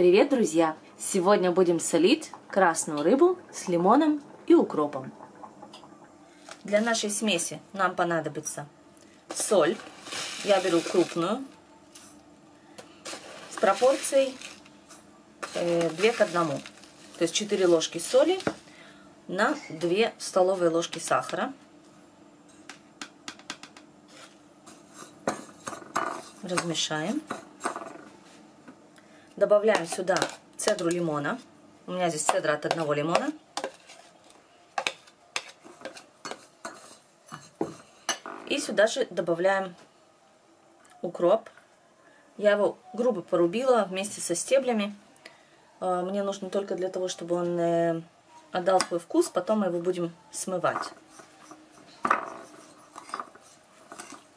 Привет, друзья! Сегодня будем солить красную рыбу с лимоном и укропом. Для нашей смеси нам понадобится соль. Я беру крупную с пропорцией 2 э, к 1. То есть 4 ложки соли на 2 столовые ложки сахара. Размешаем. Добавляем сюда цедру лимона. У меня здесь цедра от одного лимона. И сюда же добавляем укроп. Я его грубо порубила вместе со стеблями. А, мне нужно только для того, чтобы он э, отдал свой вкус. Потом мы его будем смывать.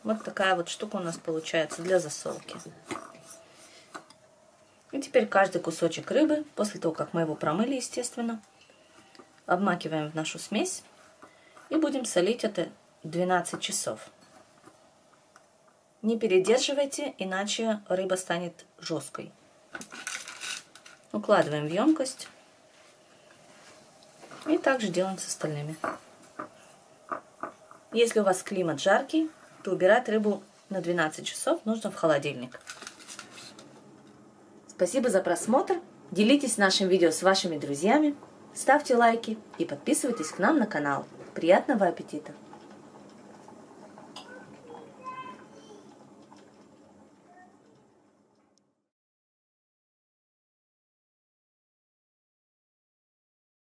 Вот такая вот штука у нас получается для засолки. И теперь каждый кусочек рыбы, после того, как мы его промыли, естественно, обмакиваем в нашу смесь и будем солить это 12 часов. Не передерживайте, иначе рыба станет жесткой. Укладываем в емкость. И также делаем с остальными. Если у вас климат жаркий, то убирать рыбу на 12 часов нужно в холодильник. Спасибо за просмотр. Делитесь нашим видео с вашими друзьями. Ставьте лайки и подписывайтесь к нам на канал. Приятного аппетита!